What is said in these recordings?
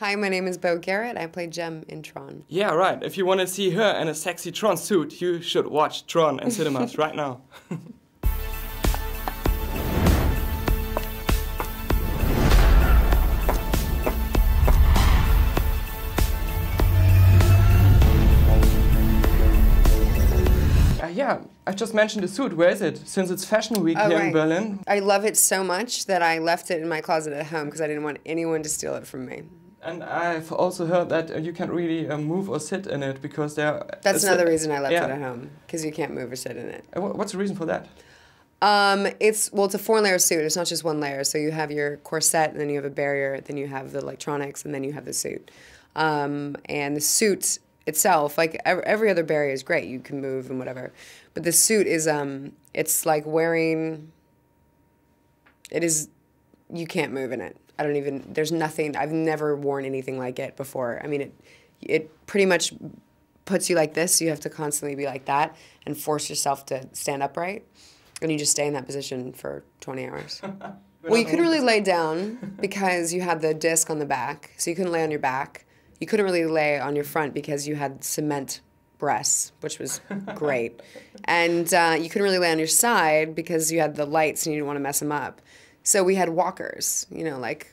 Hi, my name is Beau Garrett. I play Gem in Tron. Yeah, right. If you want to see her in a sexy Tron suit, you should watch Tron in cinemas right now. Uh, yeah, I just mentioned the suit. Where is it? Since it's Fashion Week Oh, here in. Berlin. I love it so much that I left it in my closet at home because I didn't want anyone to steal it from me. And I've also heard that uh, you can't really uh, move or sit in it because there. That's another reason I left yeah. it at home because you can't move or sit in it. What's the reason for that? Um, it's well, it's a four-layer suit. It's not just one layer. So you have your corset, and then you have a barrier, then you have the electronics, and then you have the suit. Um, and the suit itself, like every, every other barrier, is great. You can move and whatever, but the suit is um, it's like wearing. It is, you can't move in it. I don't even. There's nothing. I've never worn anything like it before. I mean, it, it pretty much puts you like this. You have to constantly be like that and force yourself to stand upright. And you just stay in that position for 20 hours. well, you couldn't really lay down because you had the disc on the back. So you couldn't lay on your back. You couldn't really lay on your front because you had cement breasts, which was great. and uh, you couldn't really lay on your side because you had the lights and you didn't want to mess them up. So we had walkers, you know, like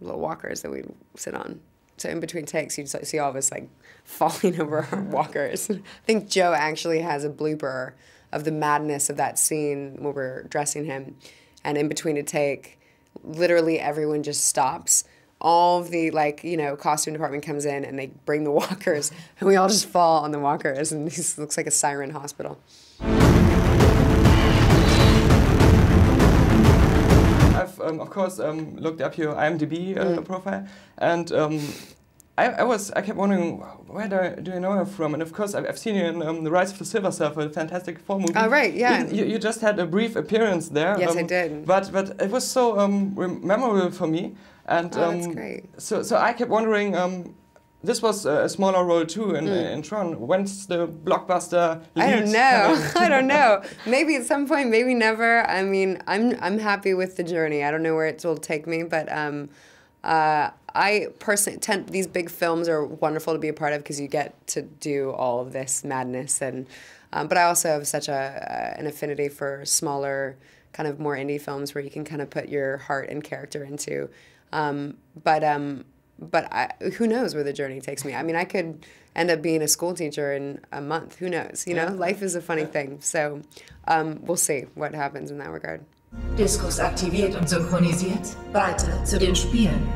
little walkers that we'd sit on. So in between takes, you'd see all of us like falling over our walkers. I think Joe actually has a blooper of the madness of that scene where we're dressing him, and in between a take, literally everyone just stops. All of the like you know costume department comes in and they bring the walkers, and we all just fall on the walkers, and this looks like a siren hospital. I've um, of course um, looked up your IMDb uh, Mm. profile, and um, I, I was I kept wondering where do, I, do you know her from? And of course I've, I've seen you in um, the Rise of the Silver Surfer, a Fantastic Four movie. Oh, right, yeah. You, you, just had a brief appearance there. Yes, I um, did. But but it was so um, memorable for me, and Oh, um, that's great. So so I kept wondering. This was a smaller role too in, Mm. in Tron. When's the blockbuster? I don't know. I don't know. Maybe at some point, maybe never. I mean, I'm I'm happy with the journey. I don't know where it will take me, but um, uh, I personally tend these big films are wonderful to be a part of because you get to do all of this madness and. Um, but I also have such a uh, an affinity for smaller, kind of more indie films where you can kind of put your heart and character into. Um, but um, but I, who knows where the journey takes me? I mean, I could end up being a school teacher in a month. Who knows? You know, life is a funny thing. So um, we'll see what happens in that regard. Diskus aktiviert und synchronisiert. Weiter zu den Spielen.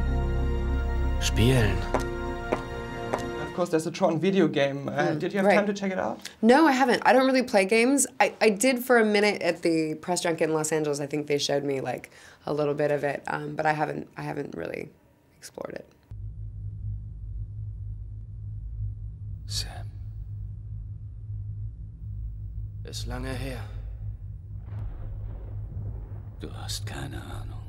Spielen. Of course, there's a Tron video game. Uh, did you have Mm, right. time to check it out? No, I haven't. I don't really play games. I, I did for a minute at the press junket in Los Angeles. I think they showed me like a little bit of it, um, but I haven't. I haven't really explored it. Ist lange her. Du hast keine Ahnung.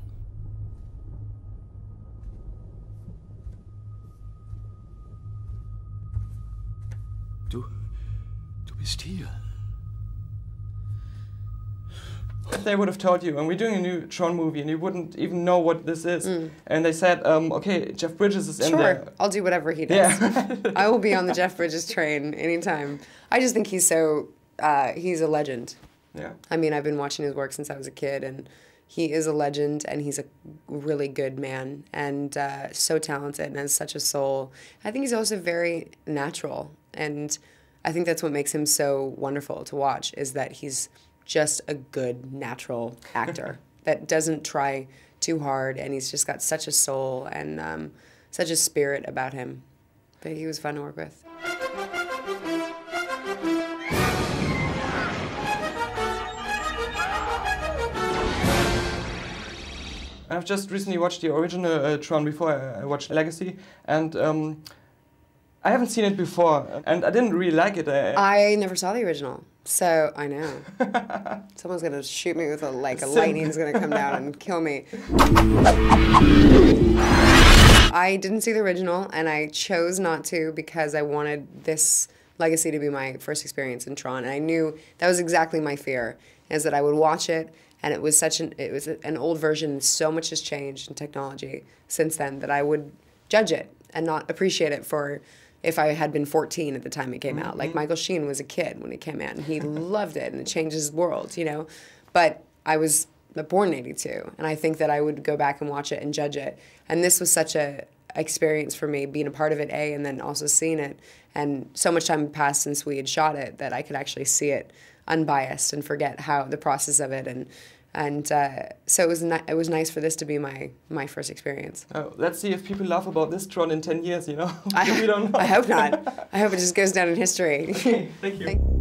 Du. Du bist hier. They would have told you, and we're doing a new Tron movie, and you wouldn't even know what this is, and they said, um, okay, Jeff Bridges is in Mm. Sure, there. I'll do whatever he does. Yeah. I will be on the Jeff Bridges train anytime. I just think he's so uh, he's a legend. yeah. I mean, I've been watching his work since I was a kid, and he is a legend, and he's a really good man, and uh, so talented, and has such a soul. I think he's also very natural, and I think that's what makes him so wonderful to watch. Is that he's just a good natural actor that doesn't try too hard, and he's just got such a soul and um, such a spirit about him. But he was fun to work with. I've just recently watched the original uh, Tron before I I watched Legacy, and um, I haven't seen it before, and I didn't really like it. Uh, I never saw the original, so I know. Someone's gonna shoot me with a like a lightning's gonna come down and kill me. I didn't see the original, and I chose not to because I wanted this legacy to be my first experience in Tron, and I knew that was exactly my fear, is that I would watch it, and it was such an it was an old version, so much has changed in technology since then that I would judge it and not appreciate it for if I had been 14 at the time it came out. Like mm-hmm. Michael Sheen was a kid when it came out, and he loved it, and it changed his world, you know. But I was born in 82, and I think that I would go back and watch it and judge it. And this was such a experience for me, being a part of it, A, and then also seeing it. And so much time had passed since we had shot it that I could actually see it unbiased and forget how the process of it and and uh, so it was it was nice for this to be my my first experience. Uh, let's see if people laugh about this Tron in 10 years, you know? I, we don't know. I hope not. I hope it just goes down in history. Thank you. Thank-